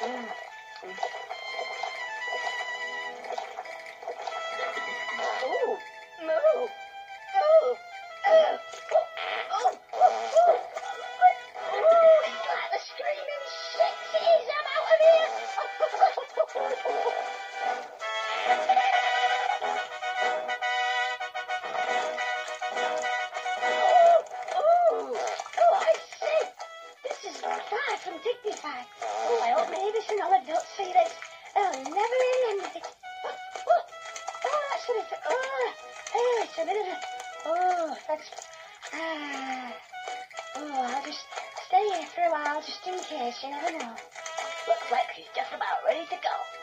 Oh, This is from dignified. Oh, I hope Mavis and Olive don't see this. They'll never end it. Oh, oh, oh, that's a bit, oh, oh, it's a bit of a, oh, that's, ah, oh, I'll just stay here for a while just in case, you never know. Looks like she's just about ready to go.